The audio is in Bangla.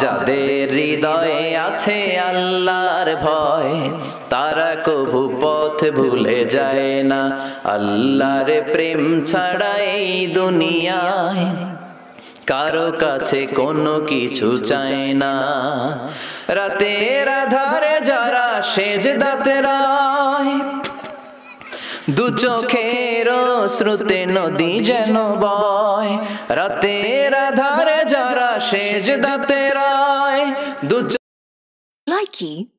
যাদের হৃদয়ে আছে আল্লাহর ভয়, তারা কভু পথ ভুলে যায় না। আল্লাহর প্রেম ছাড়া এই দুনিয়ায় কারও কাছে কোনো কিছু চায় না। রাতের আধারে যারা সেজ দাতে রায় দু চোখের শ্রুতে নদী যেন বয়। রাতের আধারে যারা সেজ দাতে রায়। দু Likey